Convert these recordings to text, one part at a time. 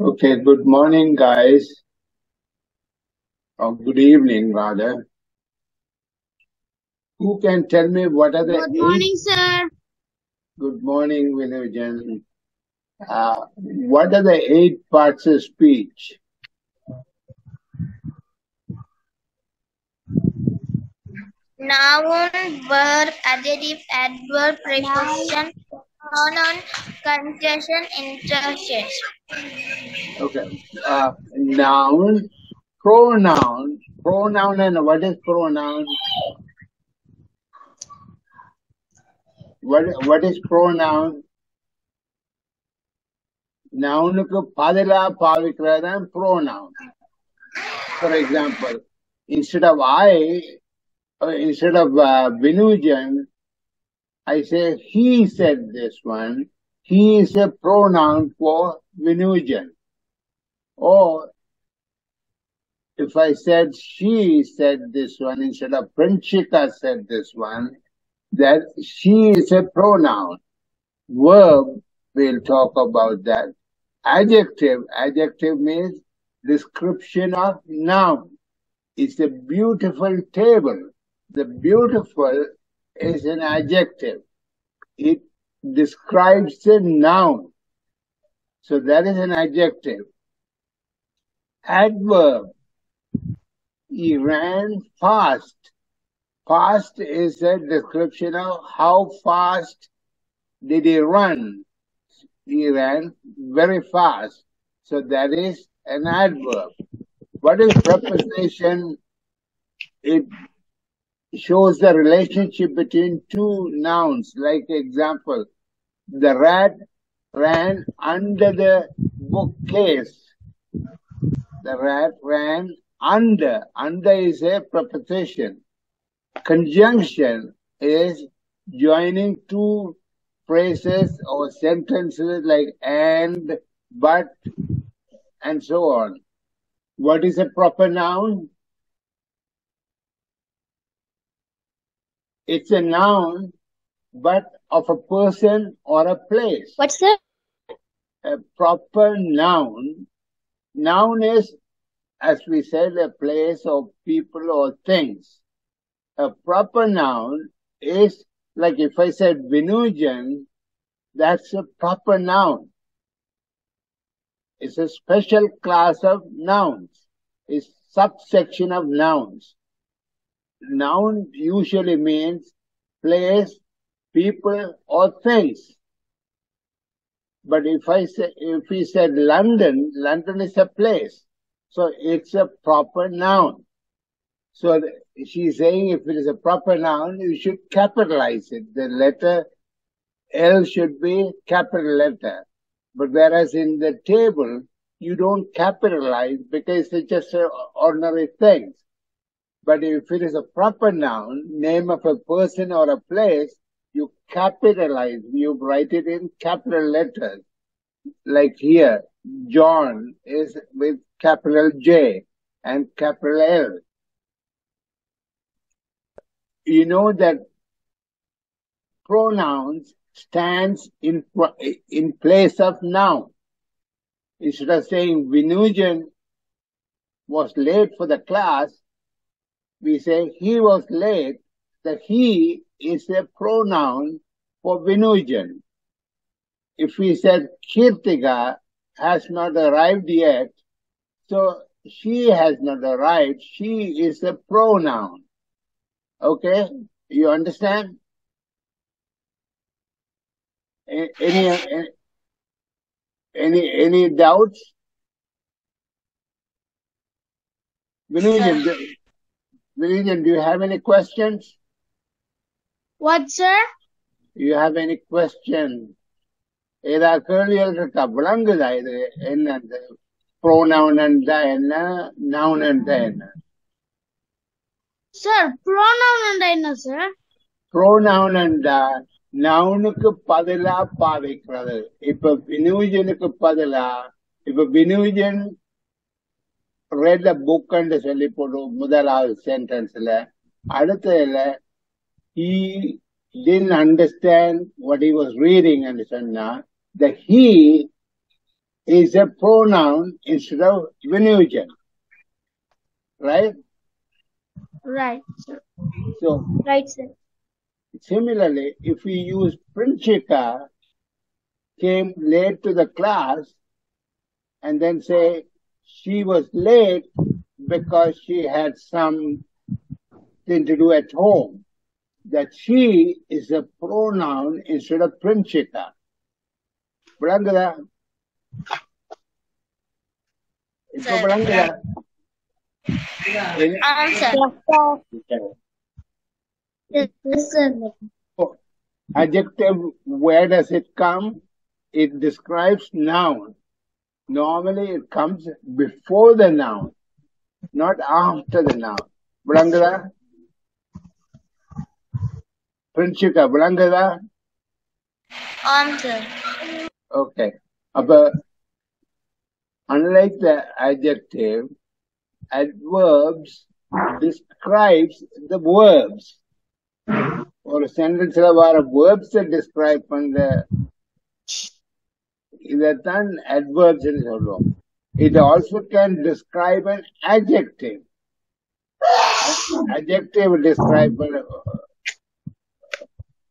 Okay, good morning, guys. Or good evening, rather. Who can tell me what are the Good eight? morning, sir. Good morning, Vinujan. Uh, what are the eight parts of speech? Noun, verb, adjective, adverb, preposition, pronoun, conjunction, interjection. Okay. Uh, noun, pronoun, pronoun, and what is pronoun? What what is pronoun? நவுனுக்கு பதிலா பாவிக்கிறது தான் pronoun. For example, instead of I, uh, instead of uh, Vinujan, I say he said this one. He is a pronoun for Vinujan. Or if I said she said this one instead of Pranchika said this one, that she is a pronoun. Verb, we'll talk about that. Adjective, adjective means description of noun. It's a beautiful table. The beautiful is an adjective. It describes a noun. So that is an adjective. Adverb. He ran fast. Fast is a description of how fast did he run. He ran very fast. So that is an adverb. What is preposition? It shows the relationship between two nouns. Like example, the rat ran under the bookcase. The rat ran under. Under is a preposition. Conjunction is joining two phrases or sentences like and, but, and so on. What is a proper noun? It's a noun, but of a person or a place. What's that? A proper noun. Noun is, as we said, a place or people or things. A proper noun is like if I said Vinujan, that's a proper noun. It's a special class of nouns. It's subsection of nouns. Noun usually means place, people, or things. But if I say, if we said London, London is a place. So it's a proper noun. So she's saying if it is a proper noun, you should capitalize it. The letter L should be capital letter. But whereas in the table, you don't capitalize because it's just ordinary things. But if it is a proper noun, name of a person or a place, you capitalize, you write it in capital letters. Like here, John is with capital J and capital L. You know that pronouns stands in in place of noun. Instead of saying Vinujan was late for the class, we say he was late. The he is a pronoun for Vinujan. If we said Kirtika has not arrived yet, so she has not arrived, she is a pronoun. Okay? You understand? Any, any, any, any doubts? Vinujan, do, Vinujan, do you have any questions? What, sir? You have any question? ஏதாவது கேள்விகள் இருக்கா விளங்குதா இது என்ன இந்த pronoun என்றா என்ன noun என்றா என்ன Sir, pronoun என்றா என்ன, sir? ப்ரோனவுன் என்றா நவுனுக்கு பதிலா பாவிக்கிறது இப்ப வினூஜனுக்கு பதிலா இப்ப வினூஜன் read a book என்று சொல்லி போடு முதலாவது சென்டென்ஸ்ல அடுத்ததுல he didn't understand what he was reading and சொன்னா the he is a pronoun instead of Venusian. Right? Right, sir. So Right, sir. similarly, if we use Princhika came late to the class and then say she was late because she had something to do at home, that she is a pronoun instead of Princhika. விளங்குதா இப்ப Sir. விளங்குதா என்ன- Answer. Yes, sir. adjective, where does it come? It describes noun. Normally it comes before the noun, not after the noun. விளங்குதா பிரின்சிகா விளங்குதா Answer. Okay. அப்ப unlike the adjective, adverbs describes the verbs. ஒரு சென்டென்ஸ்ல வர verbs describe பண்ற இதைத்தான் adverbs ன்னு சொல்லுவோம். It also can describe an adjective. Adjective describe பண்ண-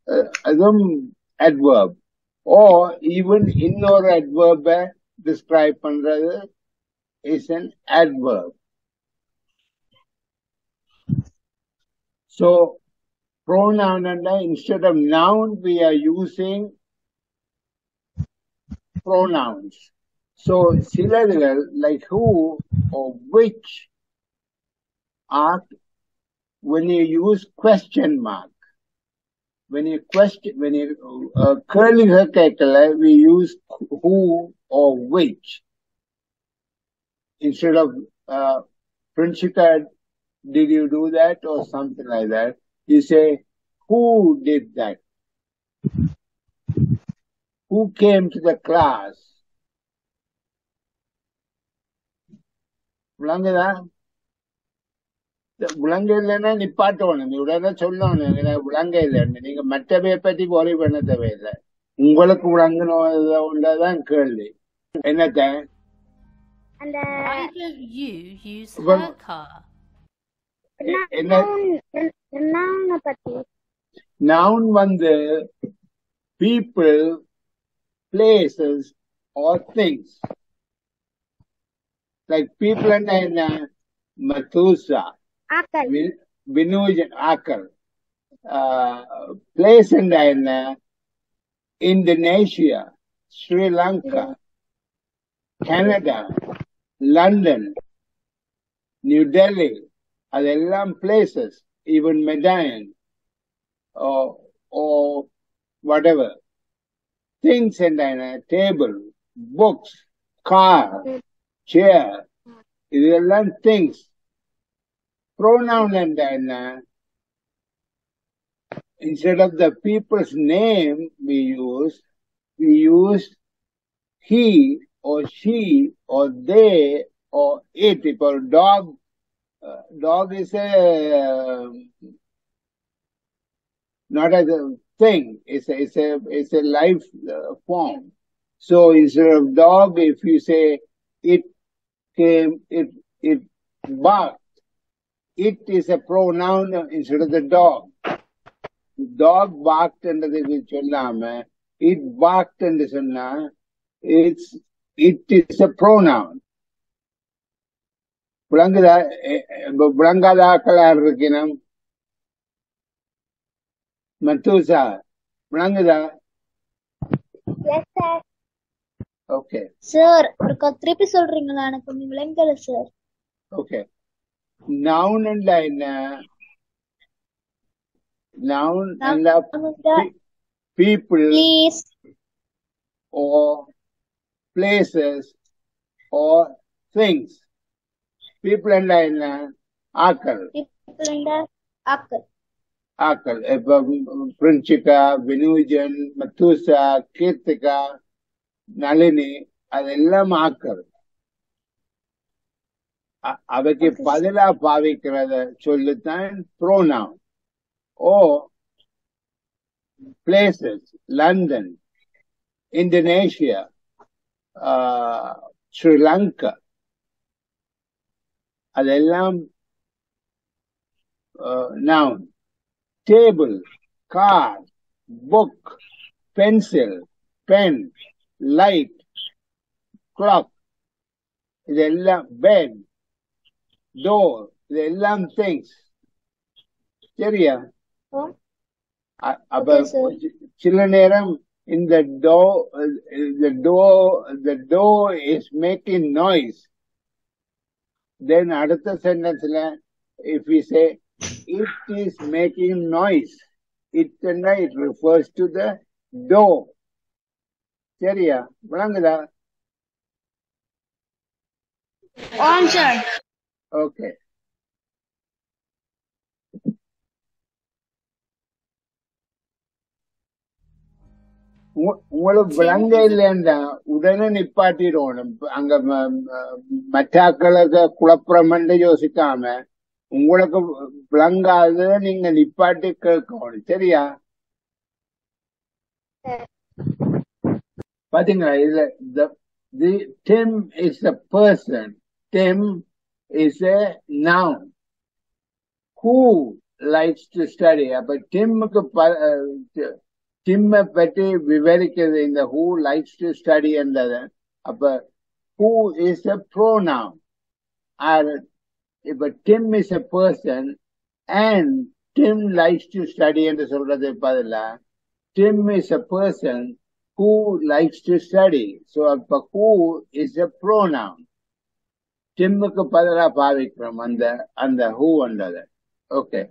அஹ் அதுவும் adverb. Or even இன்னொரு adverb describe பண்றது is an adverb. So pronoun and instead of noun we are using pronouns. So syllabical, like who or which, are when you use question mark. When you question, when you uh, curly her we use who or which instead of uh, did you do that or something like that? You say, who did that? Who came to the class? விளங்குதா விளங்க இல்லைன்னா நிப்பாட்டணும் நீ உடனே சொல்லணும். விளங்க இல்லைன்னு நீங்க மற்றவைய பத்தி worry பண்ண தேவையில்லை. உங்களுக்கு விளங்கணும் உள்ளதான் கேள்வி. என்னத்த? And Why don't you use Well- her car? என்ன? noun வந்து people places or things like people என்ன என்ன மத்தூசா ஆக்கல் வினோஜன் ஆக்கல் பிளேஸ் என்ன Indonesia Sri Lanka Canada London new Delhi அதெல்லாம் places even மெடாயன் or whatever things என்ன டேபிள் புக்ஸ் கார் சேர் இதெல்லாம் things pronoun and then uh, instead of the people's name we use we use he or she or they or it or dog uh, dog is a uh, not as a thing it's a, it's a it's a life uh, form so instead of dog if you say it came it it barked it is a pronoun instead of the dog. Dog barked என்றதுக்கு சொல்லாம it barked என்று சொன்னா it's it is a pronoun. விளங்குதா எ- எ- விளங்காத ஆக்கள் யார் இருக்கணும் மத்தூசா விளங்குதா ஓகே சார் ஒரு திருப்பி சொல்றீங்களா? எனக்கு கொஞ்சம் விளங்கல சார் ஓகே நவுன் என்ன? Noun people. Please or places. Or things. People and என்ன? ஆக்கள். ஆக்கல் ஆக்கள். ಆಕಳು ಪ್ರಿನ್ಸಿಕ ವಿನೂಜನ್ ಮತ್ತೂಸ ಕೀರ್ತಿಕ ನಳಿನಿ ಅದೆಲ್ಲ ಆಕಳು அவைக்கு பதிலா பாவிக்கிறத சொல்லுத்தான் pronoun or places London Indonesia Sri Lanka அதெல்லாம் noun Table, car, book, pencil, pen, light, clock. இதெல்லாம் bed, door. இதெல்லாம் things. சரியா ஓ அ- அப்ப Okay, sir. சி- சில நேரம் இந்த to the door the door is making noise then அடுத்த சென்டென்ஸ்ல if we say it is making noise. இத்தனை it refers to the dog சரியா? விளங்குதா? ஓகே உங்களுக்கு விளங்க இல்லைன்னா உடனே நிப்பாட்டிடுவோம். அங்க மற்றாக்களுக்கு குழப்பறமென்று யோசிக்காம உங்களுக்கு விளங்காது நீங்க நிப்பாட்டி கேட்கணும். சரியா? பாத்தீங்களா? இதுல the Tim is a person Tim is a noun who likes to study அப்ப டிம்முக்கு டிம்மை பற்றி விவரிக்கிறது இந்த ஹூ லைக்ஸ் டு ஸ்டடி என்றது. அப்ப who is a pronoun or இப்ப Tim is a person and Tim likes to study என்று சொல்றது பதிலா Tim is a person who likes to study so அப்ப who is a pronoun டிம்முக்கு பதிலா பாவிக்கிறோம் அந்த அந்த who என்றது okay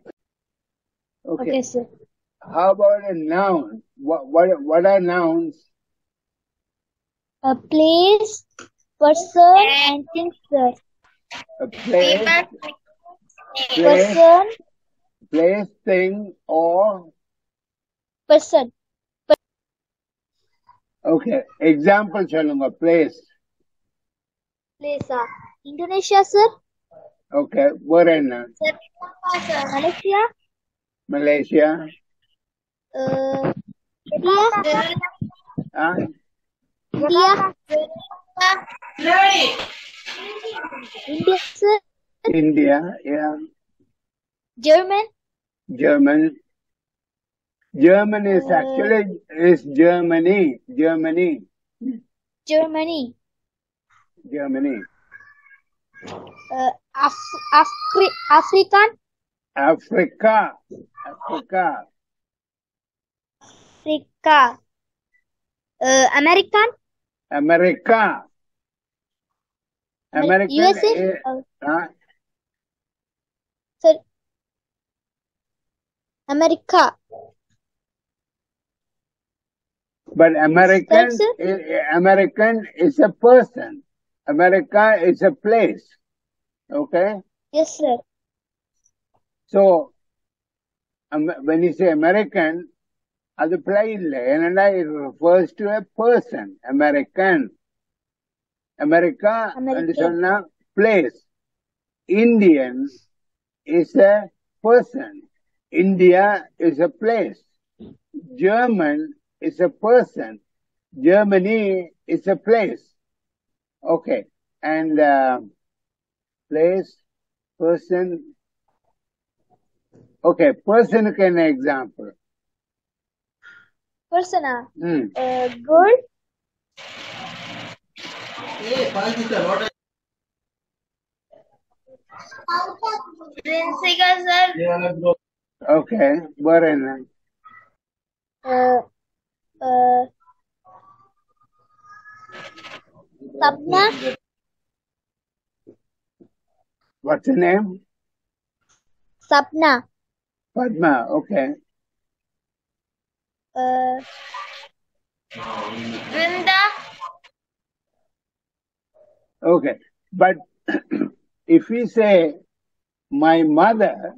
okay okay sir how about a noun what what what are nouns a place person and things sir a place People. place person place thing or person okay example சொல்லுங்க place place ah indonesia sir okay வேற என்ன malaysia Malaysia uh, india ah india india sir India yeah. German? German. German is Uh, actually is Germany. Germany. Germany. Germany. Uh, Af- Afri- african? Africa. Africa. Africa. Uh, american? America American usa is, uh, ah, sir america But American, sir? i- American is a person. America is a place. Okay? yes sir So, um, when you say American, அது play இல்லை ஏன்னா it refers to a person. American. America என்று American. சொன்னா place. Indian is a person. India is a place. German is a person. Germany is a place. Okay. And uh, place, person. Okay, person can example. person ah Hmm. uh, girl Principal sir. Okay, what is it? Uh, uh, Sapna. What's the name? Sapna. Padma, okay. Uh, Brinda. Okay. But if we say my mother,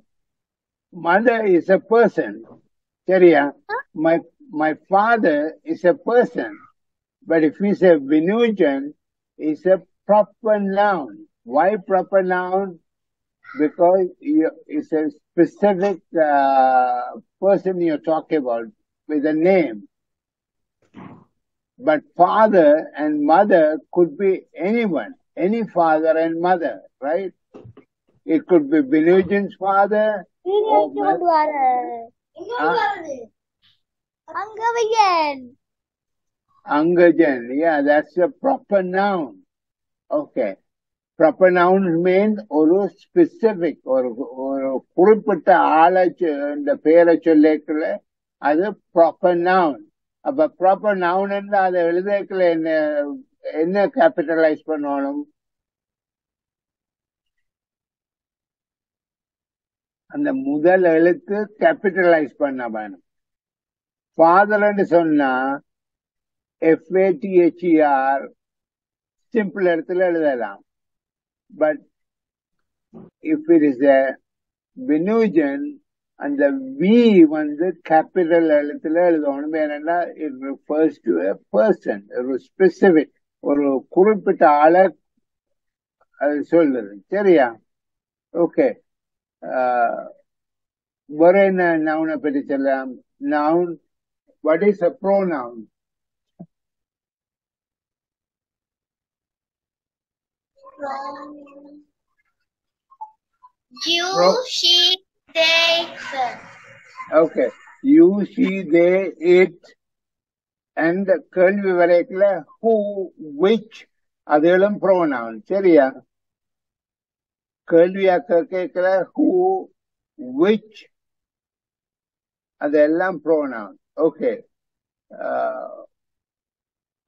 mother is a person. Seriya, my my father is a person. But if we say Vinujan is a proper noun. Why proper noun? Because you, it's a specific uh, person you're talking about with a name. but father and mother could be anyone, any father and mother, right? It could be Binujan's father or இங்க ma- கொண்டு வர அங்கவையன் Angajan. Yeah, that's a proper noun. Okay. Proper noun means ஒரு specific, ஒரு ஒரு குறிப்பிட்ட ஆளை சொ- இந்த பேரை சொல்லிக்கல அது proper noun. அப்ப ப்ராப்பர் நவுன் இருந்தா அதை எழுதிக்கல என்ன என்ன கேபிட்டலைஸ் பண்ணணும்? அந்த முதல் எழுத்து கேபிட்டலைஸ் பண்ண வேணும். ஃபாதர்ன்னு சொன்னா F A T H E R simple இடத்துல எழுதலாம். But if it is a Vinujan அந்த வி வந்து கேபிட்டல் எழுத்துல எழுதணும். ஏன்னா it refers to a person ஒரு ஸ்பெசிபிக் ஒரு குறிப்பிட்ட ஆளை அது சொல்லுது. சரியா? ஓகே வேற என்ன நவுனை பற்றி சொல்லலாம்? Noun what is a pronoun You, she, they, sir. Okay you she they it and கேள்வி வரைக்கல ஹூ விச் அதுகளும் ப்ரோனவுன் சரியா? கேள்வியாக்க கேட்கல ஹூ விச் அதெல்லாம் ப்ரோனவுன் ஓகே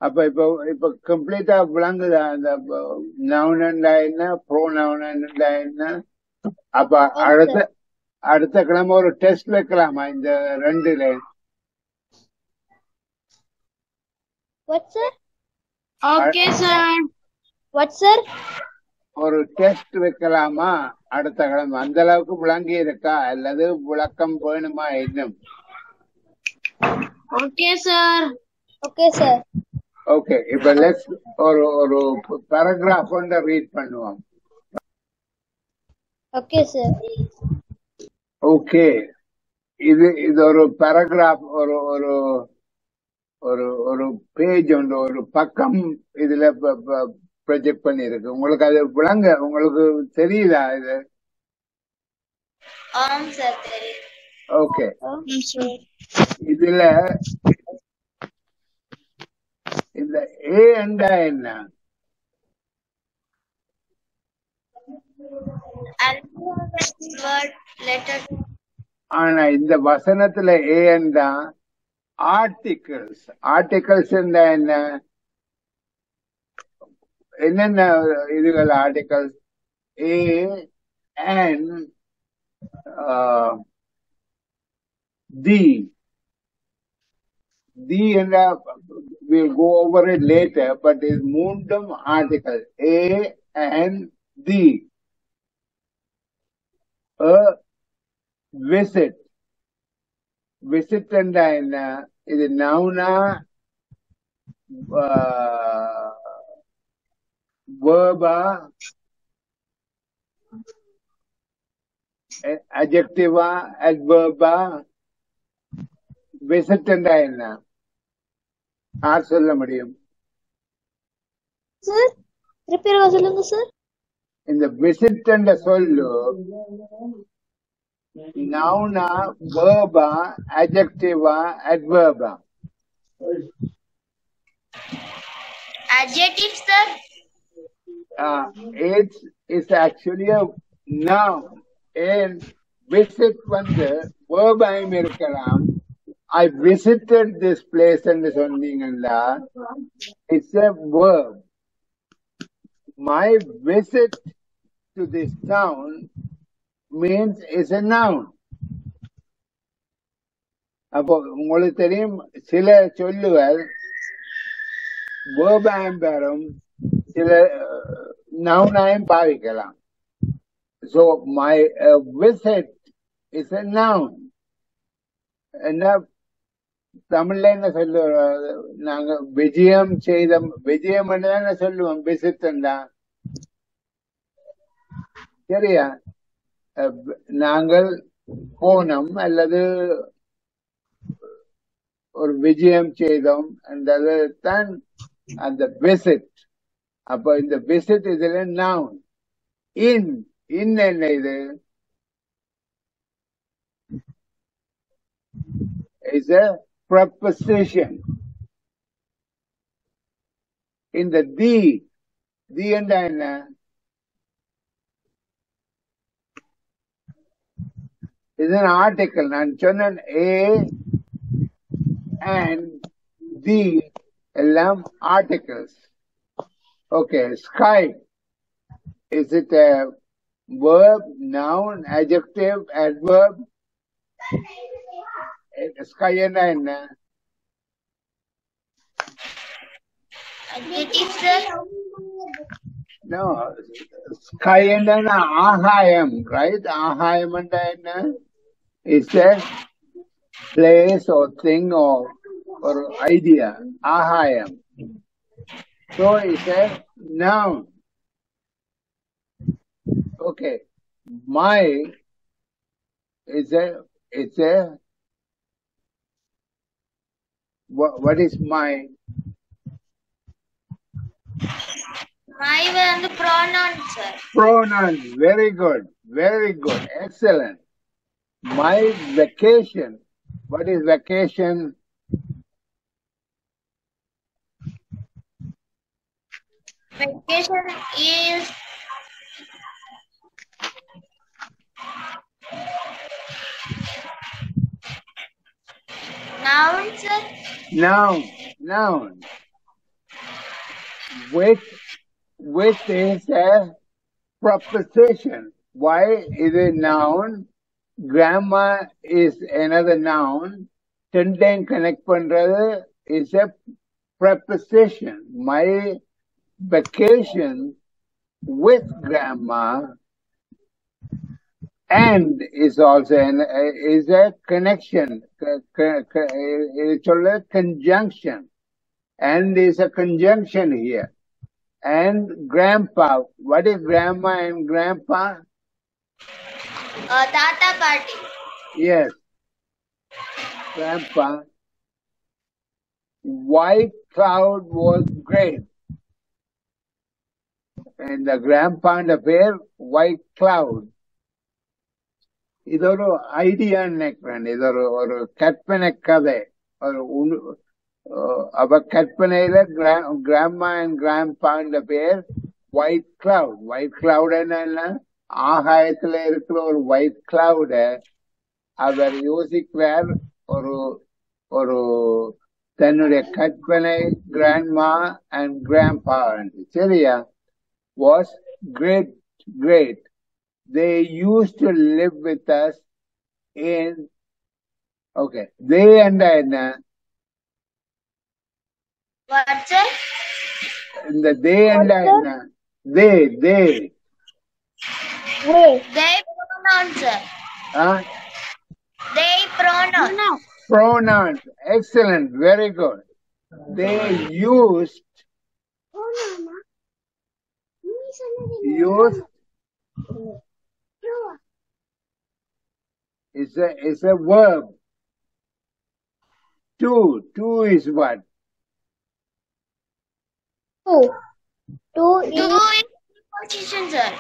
அப்ப இப்ப இப்ப கம்ப்ளீட்டா விளங்குதா? அந்த நவுன் என்ன ப்ரோனவுன் என்ன? அப்ப அடுத்த அடுத்த கிழமை ஒரு டெஸ்ட் வைக்கலாமா இந்த ரெண்டுல What, sir? Okay, sir. What, sir? ஒரு டெஸ்ட் வைக்கலாமா அடுத்த கிழமை அந்த அளவுக்கு விளங்கி இருக்கா அல்லது விளக்கம் வேணுமா இன்னும் Okay, sir. Okay, sir. Okay இப்ப லெட்ஸ் ஒரு ஒரு பேராகிராஃப் ஒன்று ரீட் பண்ணுவோம் Okay, sir. ஓகே இது இது ஒரு பேராகிராஃப் ஒரு ஒரு ஒரு ஒரு பேஜ் ஒன்று ஒரு பக்கம் இதுல ப்ரொஜெக்ட் பண்ணிருக்கு. உங்களுக்கு அது விளங்க உங்களுக்கு தெரியுதா இது. ஓகே. இதுல இந்த ஏ என்ன? word, letter. ஆனா இந்த வசனத்துல ஏ என்றா ஆர்டிகிள்ஸ் ஆர்டிகிள்ஸ் என்றா என்ன என்னென்ன இதுகள் ஆர்டிகல்ஸ் ஏ அண்ட் தி தி என்ற we'll go over it later but இது மூன்றும் article a and the a visit. Visit என்றா என்ன இது நவுனா வேர்பா அஜெக்டிவா அட்வர்பா விசிட் என்றா என்ன யார் சொல்ல முடியும்? சார் திருப்பி சொல்லுங்க சார் இந்த விசிட் என்ற சொல்லு நவுனா வேர்பா அஜெக்டிவா அட்வர்பா Adjective, sir. uh, it's it's actually a noun and visit வந்து verb ஆயும் இருக்கலாம் I visited this place என்று சொன்னீங்கன்னா it's a verb my visit to this town means it's a noun அப்போ உங்களுக்கு தெரியும் சில சொல்லுவர் verb ஆயும் பெறும் சில நவுனாயும் பாவிக்கலாம் So my uh, visit is a noun. என்ன தமிழ்ல என்ன சொல்லுவோம் நாங்க விஜயம் செய்த விஜயம் தானே சொல்லுவோம் விசிட் சரியா? நாங்கள் போனோம் அல்லது ஒரு விஜயம் செய்தோம் என்றது தான் அந்த விசிட் அப்ப இந்த விசிட் இதுல நவுன் இன் இன் என்ன இது? Is a preposition இந்த தி தி என்றா என்ன இது ஆர்டிக்கல் நான் சொன்னேன் ஏ அண்ட் தி எல்லாம் articles okay sky is it verb noun adjective adverb sky என்ன என்ன Adjective, sir. No, sky and an ahayam, right? Ahayam and an is a place or thing or or idea. Ahayam. So it's a noun. Okay. My is a it's a what, what is my? My and pronoun, sir. Pronoun. Very good. Very good. Excellent. My vacation. What is vacation? Vacation is Nouns. Noun. Noun. Which, which is a preposition. Why is a noun? Grammar is another noun. Tending connect pandrathu is a preposition. My vacation with grandma and is also an, uh, is a connection, uh, it's a conjunction, and is a conjunction here. And grandpa, what is grandma and grandpa? Uh, tata party. Yes. Grandpa. White cloud was great. And the grandpa and the bear, white cloud. ഇതൊരു ഐഡിയാന്ന് നിൽക്കുകയാണ് ഇതൊരു ഒരു കൽപ്പന കഥ ഒരു അപ്പൊ കൽപ്പനയിലെ grand and ഗ്രാൻഡ് പാന്റെ പേർ വൈറ്റ് ക്ലൗഡ് വൈറ്റ് ക്ലൗഡ് എന്നാ ஆகாயத்துல இருக்கிற ஒரு ஒயிட் கிளவுட அவர் யோசிக்கிறார் ஒரு ஒரு தன்னுடைய கற்பனை கிராண்ட்மா அண்ட் கிராண்ட் சரியா was great great they used to live with us in, okay, they and Anna. What's it? In the they and I They, they. They. They sir. Huh? They pronoun. Pronoun. Pronouns. Excellent. Very good. They used used is a is a verb to to is what Two. Two is preposition, sir.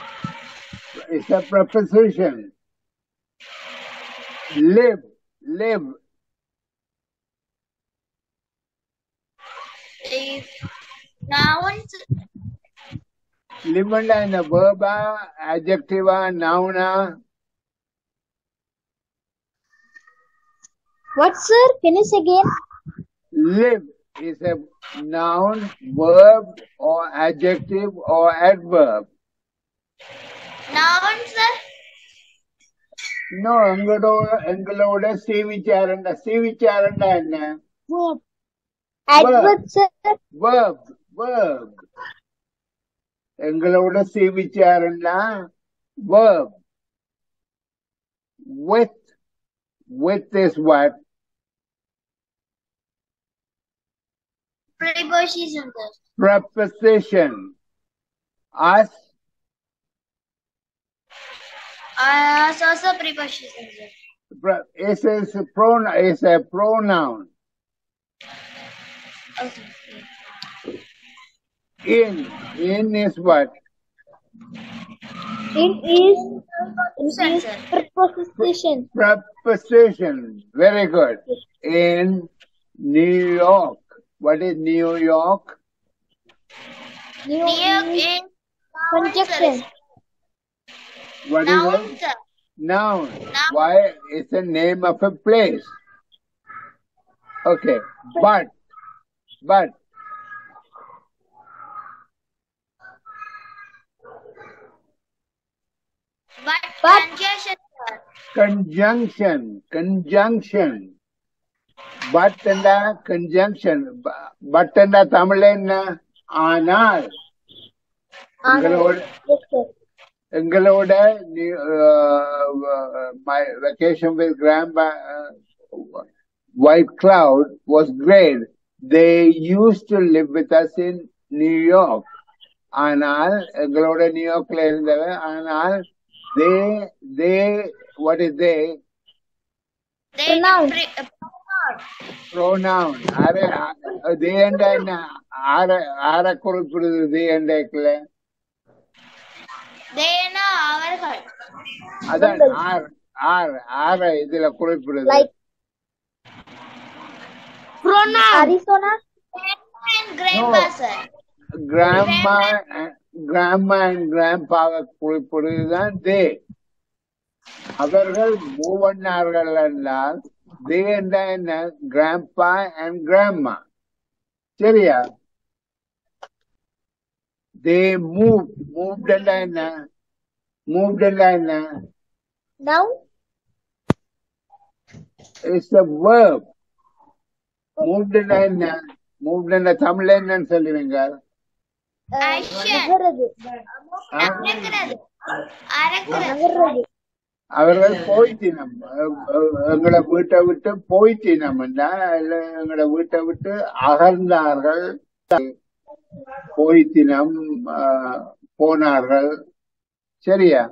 It's a preposition. Live, live. If noun, sir. Live and a verb, adjective, noun. What, sir? Finish again? Live is a noun, verb, or adjective, or adverb. Noun, sir? No, എങ്കിലോട് adverb sir verb verb verb എങ്കിലോട് സ്ഥിവിച്ചാരണ്ട verb with with with is what Preposition, preposition us Uh, also preposition, pre- is a pronoun is a pronoun. In. In is what? In is in preposition. Preposition. Very good. In New York. What is New York? New New York is is conjunction. What is noun, it? Noun. Noun. Why? It's the name of a place. Okay. But. But. But, but conjunction. Conjunction. Conjunction. But conjunction, but but என்றா தமிழ் என்ன ஆனால் எங்களோட my vacation with grandpa uh, white cloud was great they used to live with us in new york ஆனால் எங்களோட நியூயார்க்ல இருந்தவன் ஆனால் they they what is they They Pronoun. pre- uh, pronoun. ஆர they and என்ன ஆர ஆர குறிப்பிடுது they and They னா அவர்கள் அதான் ஆர் ஆர் ஆர இதுல குறிப்பிடுது Like pronoun Arizona. and grandpa sir grandma grandma and grandpa குறிப்பிடுவதுதான் தே. அவர்கள் மூவண்ணார்கள் என்றால் தே என்றா என்ன? கிராம்பா அண்ட் கிராம்மா சரியா? They move. மூவ்ட் என்றா என்ன? மூவ்ட் என்றா என்ன? Now it's a verb. என்றா என்ன? மூவ்ட் என்ற தமிழ்ல என்னன்னு சொல்லுவீங்க. அவர்கள் போயிட்டினம் எங்களை வீட்டை விட்டு போயிட்டினம்னா இல்ல எங்களை வீட்டை விட்டு அகர்ந்தார்கள். போய்த்தினம் போனார்கள். சரியா?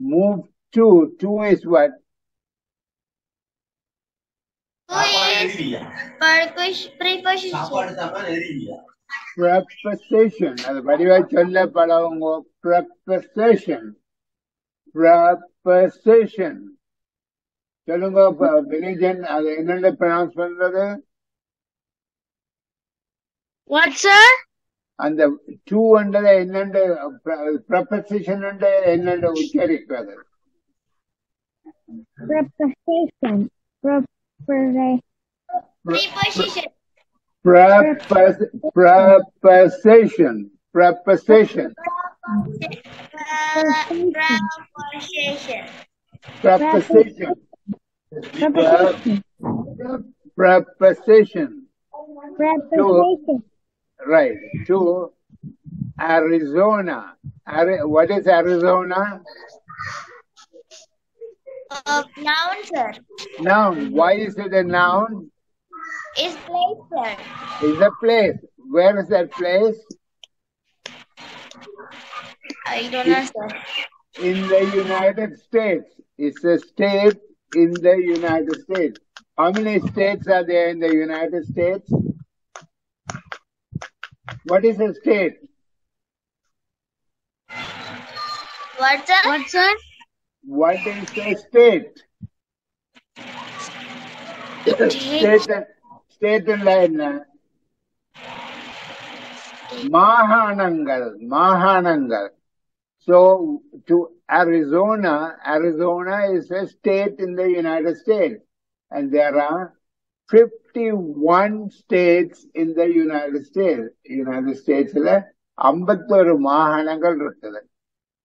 Move to to is what preposition preposition அது வடிவா சொல்ல பழகுங்க preposition preposition சொல்லுங்க ரிலிஜன் அது என்னென்ன ப்ரொனவுன்ஸ் பண்றது What sir? அந்த டூ என்றதை என்னென்று ப்ரப்பசிஷன் என்னென்று உச்சரிக்கிறது preposition preposition Preposition. Preposition preposition preposition. preposition preposition preposition preposition right. To Arizona. Ari- what is Arizona? Uh, noun sir. noun. Why is it a noun Is place sir. is a place where is that place I don't know sir. in the United States. It's a state in the United States. How many states are there in the United States? What is a state? What sir? What sir? What is a state? State, ஸ்டேட்னா என்ன மாகாணங்கள் மாகாணங்கள் so to Arizona Arizona is a state in the United States and there are 51 states in the United States. United States-ல 51 மாகாணங்கள் இருக்குது.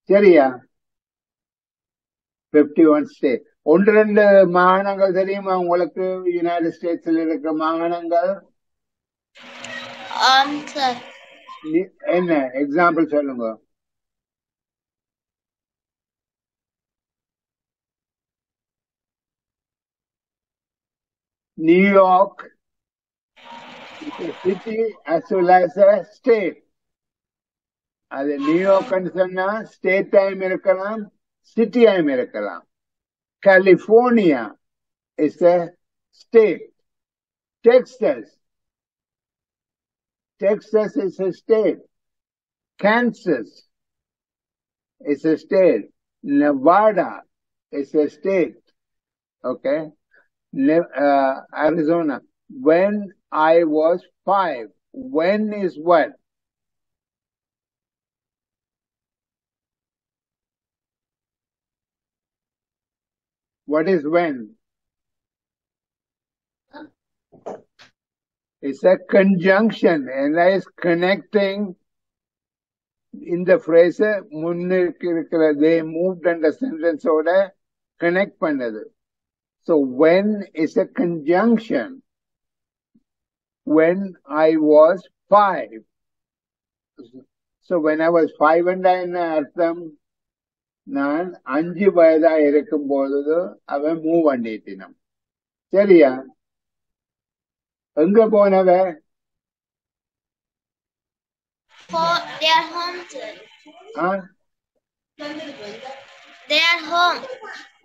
சரியா? Fifty one state ஒன்று ரெண்டு மாகாணங்கள் தெரியுமா உங்களுக்கு? யுனைடெட் ஸ்டேட்ஸ்ல இருக்கிற மாகாணங்கள்? என்ன? எக்ஸாம்பிள் சொல்லுங்க. New York city as well as a state அது நியூயார்க் சொன்னா ஸ்டேட் டைம் இருக்கலாம். சிட்டி டைம் இருக்கலாம் California is a state Texas Texas is a state. Kansas is a state. Nevada is a state. Okay. Ne- uh, Arizona. When I was five. When is what? What is when? It's a conjunction and that is connecting இந்த phrase முன்னுக்கு இருக்கிற they moved அந்த sentence ஓட connect பண்ணது so when is a conjunction when I was five so when I was five and என்ன அர்த்தம் நான் அஞ்சு வயதா இருக்கும் பொழுது அவன் மூவ் பண்ணிட்டினான் சரியா எங்க போனவ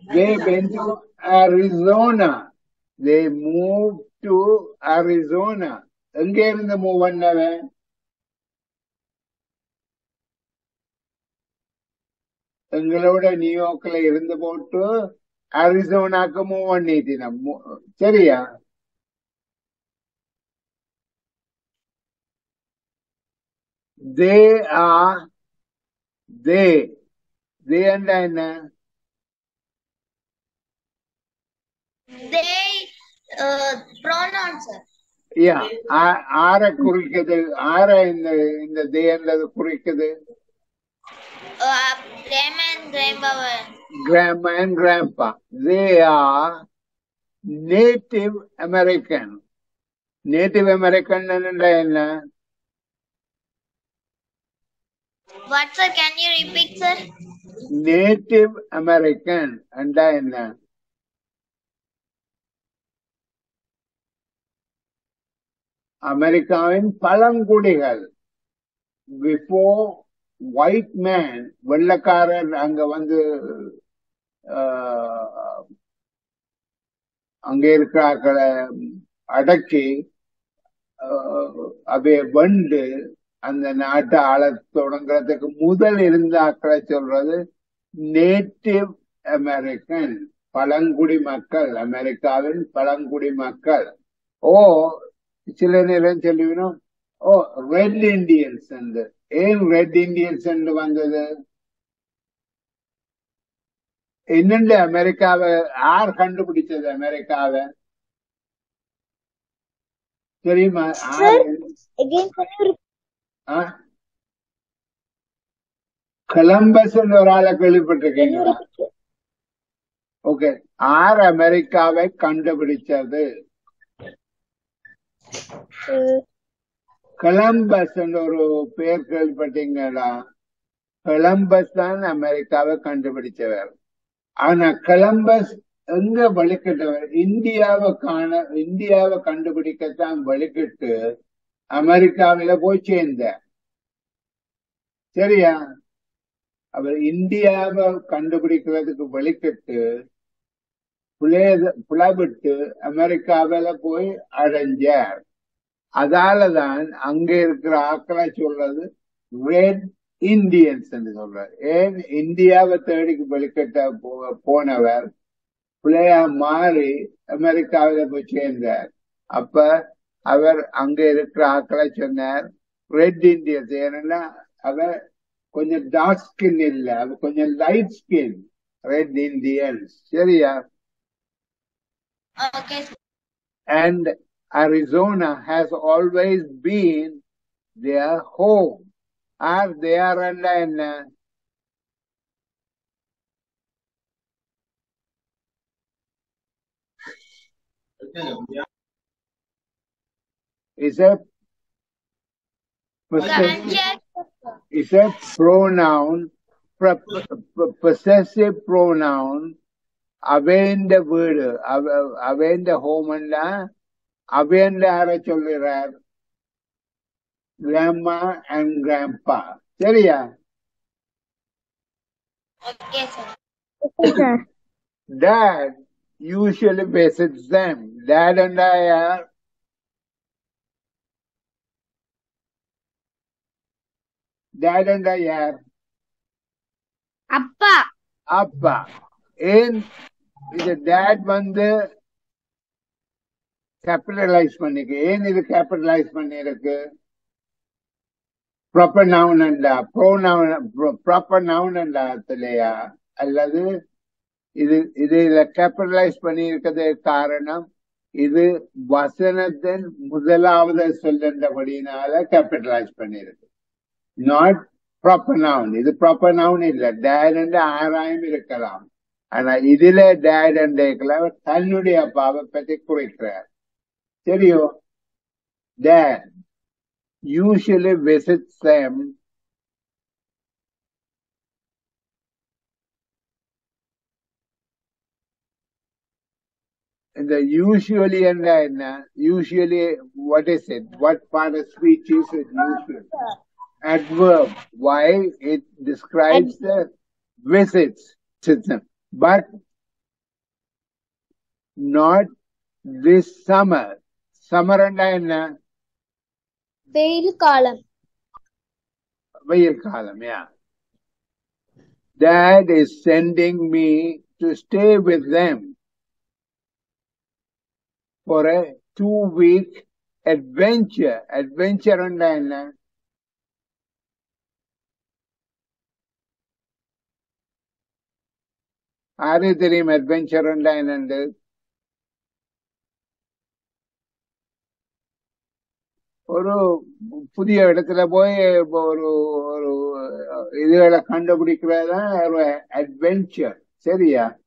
they went to Arizona they moved to Arizona எங்க இருந்து மூவ் பண்ணவன் எங்களோட நியூயார்க்ல இருந்து போட்டு அரிசோனாக்கு மூவ் பண்ணிட்டினம் சரியா? தே ஆ தே. தே என்றா என்ன? ஆரை குறிக்குது ஆரை இந்த இந்த தேன்றது குறிக்குது. Uh, grandma and grandpa. grandma and grandpa they are native american native american என்ன What, sir? Can you repeat, sir? native american என்றா என்ன அமெரிக்காவின் பழங்குடிகள் பிஃபோர் ஒயிட் மேன் வெள்ளக்காரர் அங்க வந்து ஆஹ், அங்க இருக்கிற ஆக்களை அடக்கி அவைய வெண்டு அந்த நாட்டை ஆள தொடங்குறதுக்கு முதல் இருந்த ஆக்களை சொல்றது நேட்டிவ் அமெரிக்கன் பழங்குடி மக்கள் அமெரிக்காவின் பழங்குடி மக்கள். ஓ சில நேரம் சொல்லுவினோம் ஓ ரெட் இண்டியன்ஸ் என்று. ஏன் ரெட் இண்டியன்ஸ் என்று வந்தது? என்னண்டு அமெரிக்காவை யார் கண்டுபிடிச்சது அமெரிக்காவை? தெரியுமா? கொலம்பஸ் ஒரு ஆளை கேள்விப்பட்டிருக்கீங்களா? ஓகே ஆர் அமெரிக்காவை கண்டுபிடிச்சது கொலம்பஸ் ஒரு பேர் கேள்விப்பட்டீங்களா? கொலம்பஸ் தான் அமெரிக்காவை கண்டுபிடிச்சவர் ஆனா கொலம்பஸ் எங்க வழிகிட்டவர்? இந்தியாவை காண இந்தியாவை கண்டுபிடிக்கத்தான் வழிகிட்டு அமெரிக்காவில போய் சேர்ந்த. சரியா? அவர் இந்தியாவை கண்டுபிடிக்கிறதுக்கு வழிகிட்டு புலவிட்டு அமெரிக்காவில போய் அடைஞ்சார். அதாலதான் அங்க இருக்கிற ஆக்களை சொல்றது ரெட் இந்தியன்ஸ் என்று சொல்றார். ஏன் இந்தியாவை தேடி வெளிக்கட்ட போனவர் பிள்ளையா மாறி அமெரிக்காவில போய் சேர்ந்தார். அப்ப அவர் அங்க இருக்கிற ஆக்களை சொன்னார் ரெட் இந்தியன்ஸ் ஏன்னா அவர் கொஞ்சம் டார்க் ஸ்கின் இல்ல அவர் கொஞ்சம் லைட் ஸ்கின் ரெட் இந்தியன்ஸ் சரியா? And Arizona has always been their home. Are there and uh, is that is that pronoun possessive pronoun away in the word away in the home and ഹോമല്ല ஹோம்னா அவேந்த யார சொல்லுறார் grandma and grandpa சரியா Okay, sir. okay, sir. dad usually visits them dad and I are date என்றா யார் அப்பா அப்பா ஏன் இது date வந்து capitalise பண்ணிருக்கு ஏன் இது கேபிட்டலைஸ் பண்ணிருக்கு? ப்ராப்பர் நவுன் என்றா ப்ரோ நவுன் ப்ராப்பர் நவுன் என்றாத்திலையா அல்லது இது இது இதுல கேபிட்டலைஸ் பண்ணியிருக்கிறது காரணம் இது வசனத்தின் முதலாவது சொல்லுன்றபடினால கேபிட்டலைஸ் பண்ணியிருக்கு நாட் ப்ராப்பர் நவுன் இது ப்ராப்பர் நவுன் இல்ல. டேட் என்று ஆறாயும் இருக்கலாம். ஆனா இதுல டேட் என்ற தன்னுடைய அப்பாவை பற்றி குறிக்கிறார். stereo than usually visits them the usually and then uh, usually what is it? What part of speech is it usually? Adverb. Why? It describes the visits system but not this summer. summer என்ன என்ன வெயில் காலம் வெயில் காலம் yeah dad is sending me to stay with them for a two week adventure adventure ன்னா என்ன ஆறு தெரியும் adventure ன்னா என்னண்டு ஒரு புதிய இடத்துல போய் ஒரு ஒரு இதுகளை கண்டுபிடிக்கிறதுதான் ஒரு அட்வென்ச்சர் சரியா?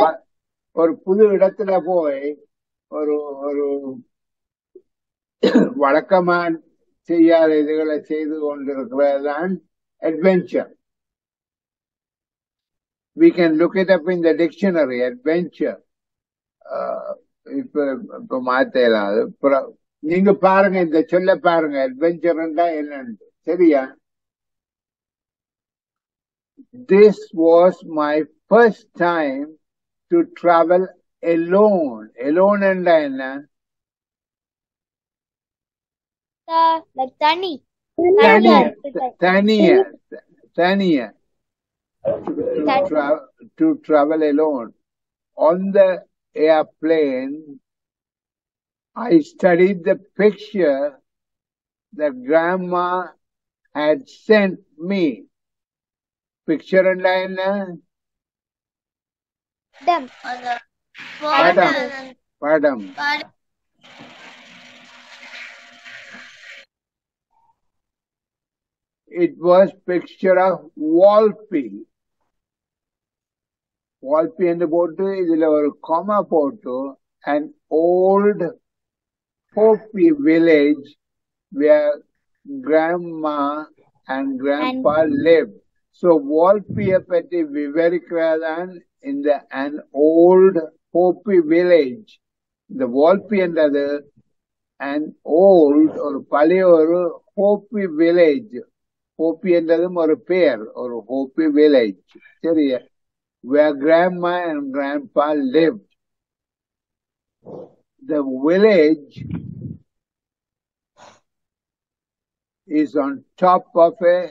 ப- ஒரு புது இடத்துல போய் ஒரு ஒரு வழக்கமா செய்யாத இதுகளை செய்து கொண்டிருக்கிறது தான் adventure we can look it up in the dictionary adventure. uh, இப்ப இப்ப அப்புறம் நீங்க பாருங்க இந்த சொல்ல பாருங்க adventure தான் என்னன்னு சரியா this was my first time to travel alone alone என்றா என்ன த- like தனி தனிய தனியா தனிய தனிய to, tra- to travel alone. On the airplane, I studied the picture that grandma had sent me. Picture and என்ன படம் அந்த படம் photo- படம் படம் it was picture of Walpi. Walpi என்று போட்டு இதுல ஒரு comma போட்டு an old Hopi village where grandma and grandpa lived. So Walpiய பற்றி விவரிக்கிறதான் இந்த an old Hopi village. இந்த Walpi என்றது an old ஒரு பழைய ஒரு ஹோப்பி வில்லேஜ் ஹோப்பி என்றதும் ஒரு பெயர் ஒரு ஹோப்பி வில்லேஜ் சரியா where grandma and grandpa lived. The village is on top of a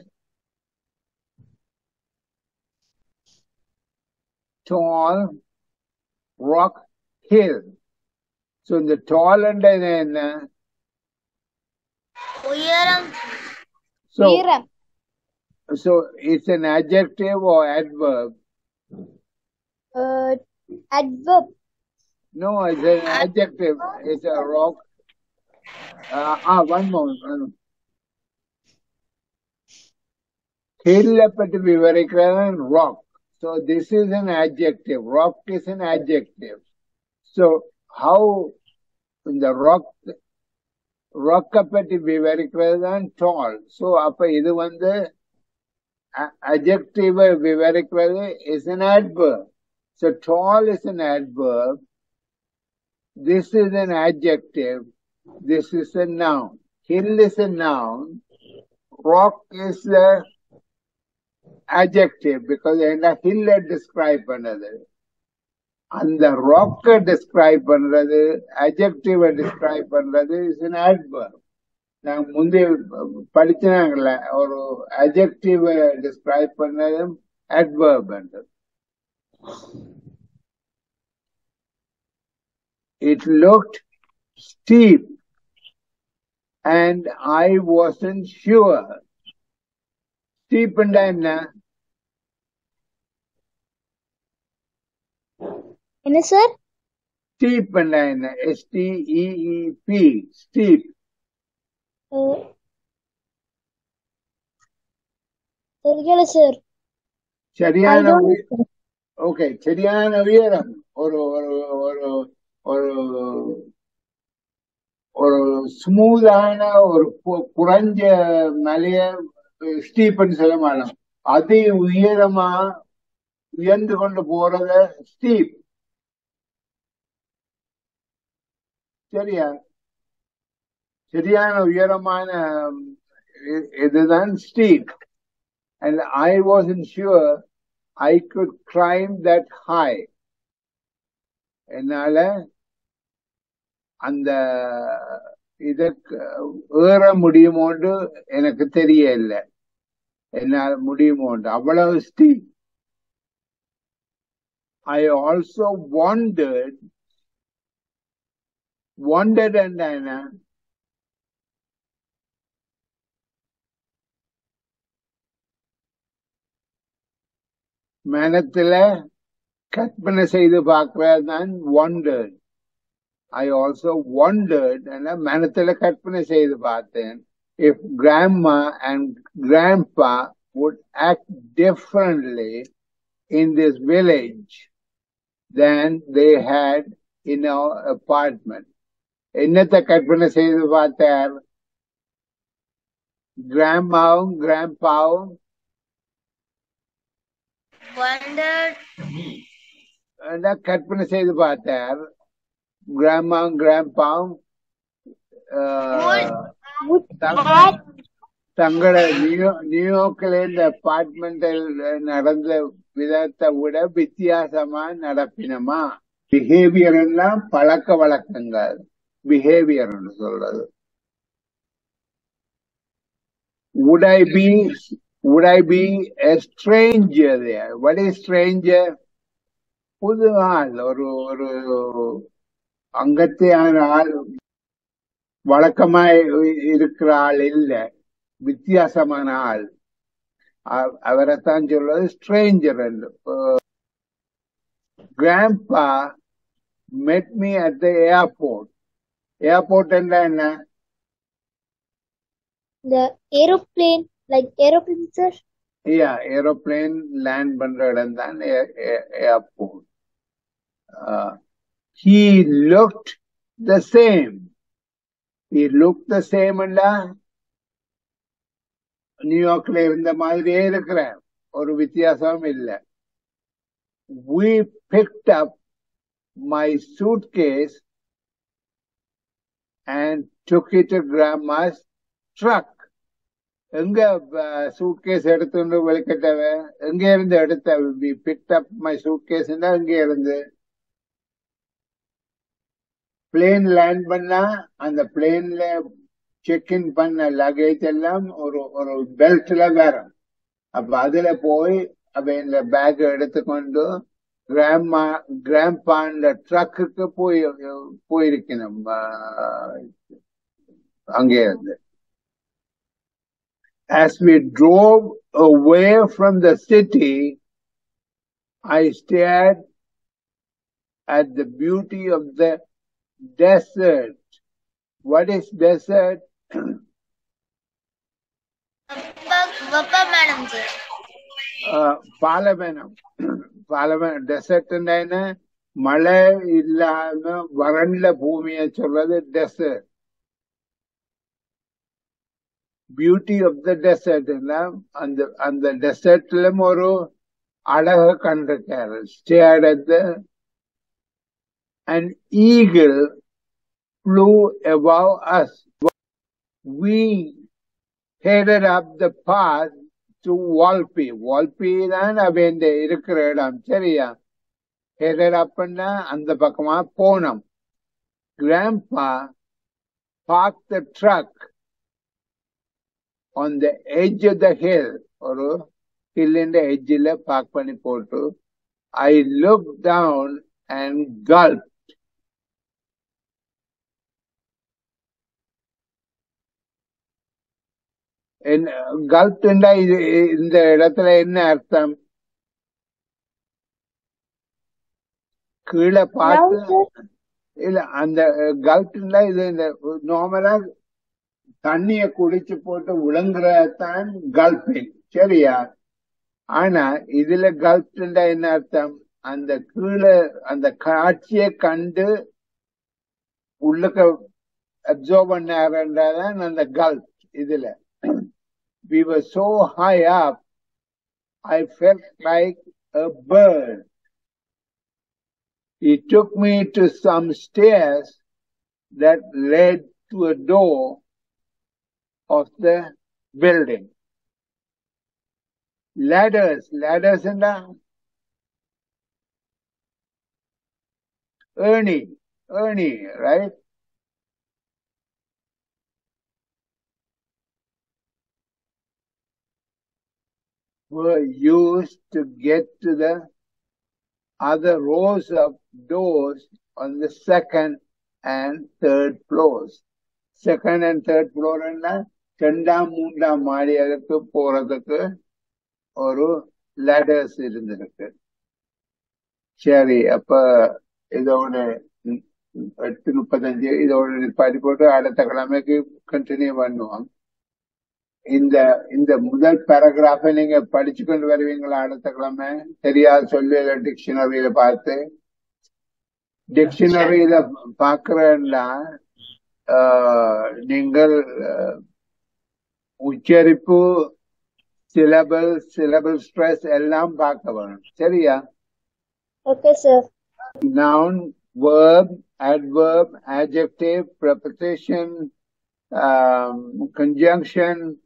tall rock hill. So in the tall and then உயரம் so உயரம் so it's an adjective or adverb. adverb No, it's an adjective. It's a rock. Uh, ah, one moment. One moment. Hill பற்றி விவரிக்கிறது rock. So this is an adjective. Rock is an adjective. So how இந்த rock rock பற்றி விவரிக்கிறது தான் tall. So அப்ப இது வந்து a- adjective விவரிக்கிறது is an adverb. So tall is an adverb. This is an adjective. This is a noun. Hill is a noun. Rock is a adjective because a hill describe பண்ணது அந்த rock describe பண்றது adjective describe பண்றது is an adverb. நாங்க முந்தைய படிச்சாங்கல்ல ஒரு adjective describe பண்ணதும் adverb என்றது it looked steep and I wasn't sure. Steep என்றா என்ன என்ன சார் steep என்றா என்ன எஸ் டி இ பி steep தெரியல சார் ஐ சரியான டோன்ட் ஓகே சரியான உயரம் ஒரு ஒரு ஒரு ஒரு ஒரு ஸ்மூதான ஒரு குறைஞ்ச மலைய ஸ்டீப்னு சொல்ல மாட்டோம் அதி உயரமா உயர்ந்து கொண்டு போறத ஸ்டீப். சரியா? சரியான உயரமான இதுதான் steep. And I was in sure I could climb that high என்னால அந்த இதற்கு ஏற முடியுமோண்டு எனக்கு தெரியல. என்னால முடியுமோண்டு. அவ்வளவு steep I also wanted wanted என்ன மனத்துல கற்பனை செய்து பார்க்கறதுதான் wanted I also wondered and மனத்துல கற்பனை செய்து பார்த்தேன் if grandma and grandpa would act differently in this village than they had in our apartment. என்னத்தை கற்பனை செய்து பார்த்தார் கிராமாவும் கிராம்பாவும் Wondered அதான் கற்பனை செய்து பார்த்தார் would தங்- act தங்களோட நியூ நியூயார்க்ல இந்த அபார்ட்மெண்டில் நடந்த விதத்தை விட வித்தியாசமா நடப்பினமா? பிஹேவியர் எல்லாம் பழக்க வழக்கங்கள். பிஹேவியர் சொல்றது. Would I be would I be a stranger there? What is stranger? புது ஆள் ஒரு ஒரு அங்கத்தையான ஆள் வழக்கமாய் இருக்கிற ஆள் இல்ல வித்தியாசமான ஆள் அ- அவரைத்தான் சொல்றது ஸ்ட்ரேஞ்சர் என்று கிராம்பா met me at the airport airport என்றா என்ன the aeroplane like aeroplane sir yeah aeroplane land பண்ற இடம் தான் airport he looked the same he looked the same என்றா நியூயார்க்ல இருந்த மாதிரியே இருக்கிறேன் ஒரு வித்தியாசமும் இல்ல we picked up my suitcase and took it to grandma's truck எங்க சூட்கேஸ் எடுத்துட்டு வெளிக்கிட்டவ எங்க இருந்து எடுத்த we picked up my suitcase எங்க இருந்து பிளேன் லேண்ட் பண்ணா அந்த பிளேன்ல செக் இன் பண்ண லகேஜ் எல்லாம் ஒரு ஒரு பெல்ட்ல வரும். அப்ப அதுல போய் அவ இந்த பேக் எடுத்துக்கொண்டு கிராம்மா கிராம்பாண்ட ட்ரக்குக்கு போய் போயிருக்கணும். அங்கே இருந்து As we drove away from the city, I stared at the beauty of the desert. What is desert? பாலைவனம். பாலைவனம் டெசர்ட் என்ன? மழை இல்லாம வறண்ட பூமியை சொல்றது desert beauty of the desert அந்த அந்த டெசர்ட்லயும் ஒரு அழக கண்டிருக்காரு state at the an eagle flew above us. We headed up the path to Walpi. Walpi தான் நான் வேண்டிய இருக்கிற இடம் சரியா headed up and அந்த பக்கமா போனோம் grandpa parked the truck on the edge of the hill ஒரு ஹில்லின் எட்ஜில் park பண்ணி போட்டு I looked down and gulped. கல்ப்டுண்டா இது இந்த இடத்துல என்ன அர்த்தம் கீழே பார்த்து இல்ல அந்த கல்ப்டுண்டா இது இந்த நார்மலா தண்ணிய குடிச்சு போட்டு விழுங்குறதான் கல்பிங் சரியா ஆனா இதுல கல்ப்டுண்டா என்ன அர்த்தம் அந்த கீழே அந்த காட்சியை கண்டு உள்ளுக்க அப்சர்வ் பண்ணாருன்றதான் அந்த கல்ப் இதுல we were so high up, I felt like a bird. He took me to some stairs that led to a door of the building. Ladders, ladders and the Ernie, Ernie, right? Were used to get to the other rows of doors on the second and third floors. Second and third floor ரெண்டாம் மூன்றாம் மாடிகளுக்கு போறதுக்கு ஒரு ladders இருந்திருக்கு சரி அப்ப இதோட எட்டு முப்பத்தஞ்சு இதோட நிப்பாட்டி போட்டு அடுத்த கிழமைக்கு கண்டினியூ பண்ணுவோம் இந்த இந்த முதல் பேராகிராஃபை நீங்க படிச்சு கொண்டு வருவீங்களா அடுத்த கிழமை? தெரியாது சொல்லி டிக்ஷனரியில பார்த்து. டிக்ஷனரியில பாக்குறேன்னா நீங்கள் உச்சரிப்பு சிலபல் சிலபல் ஸ்ட்ரெஸ் எல்லாம் பார்க்க வேணும். சரியா? Okay sir noun verb adverb adjective preposition um, conjunction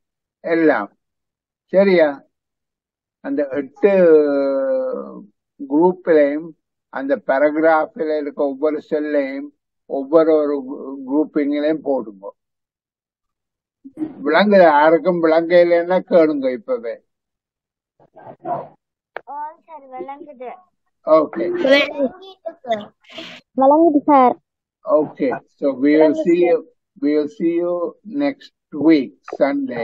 எல்லாம் சரியா அந்த எட்டு குரூப்பிலையும் அந்த பேராகிராஃபில் இருக்க ஒவ்வொரு செல்லையும் ஒவ்வொரு ஒரு குரூப்பிங்லையும் போடுங்க விளங்கு யாருக்கும் விளங்க இல்லைன்னா கேளுங்க இப்பவே ஓகே விளங்குது sir okay so we will see you we will see you next week Sunday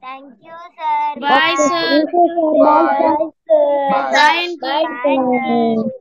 Thank you, sir. Bye, Bye sir. Bye, sir. Bye, sir. Bye, sir. Bye, sir. Bye, sir. Bye, sir.